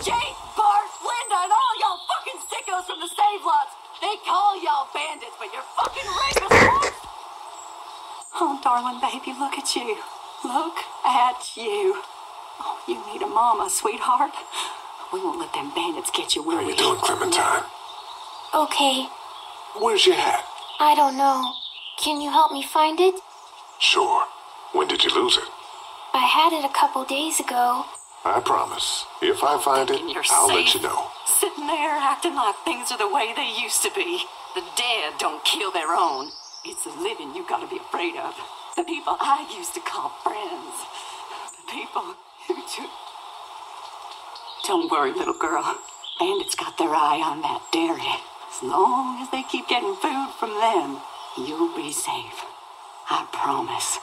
Jake, Bart, Linda, and all y'all fucking sickos from the Save-Lots. They call y'all bandits, but you're fucking rapists. oh, darling baby, look at you. Look at you. Oh, you need a mama, sweetheart. We won't let them bandits get you. Where are you doing, Clementine? Okay. Where's your hat? I don't know. Can you help me find it? Sure. When did you lose it? I had it a couple days ago. I promise. If I find it, you're I'll let you know. Sitting there acting like things are the way they used to be. The dead don't kill their own. It's the living you gotta be afraid of. The people I used to call friends. The people who took. Don't worry, little girl. Bandits got their eye on that dairy. As long as they keep getting food from them, you'll be safe. I promise.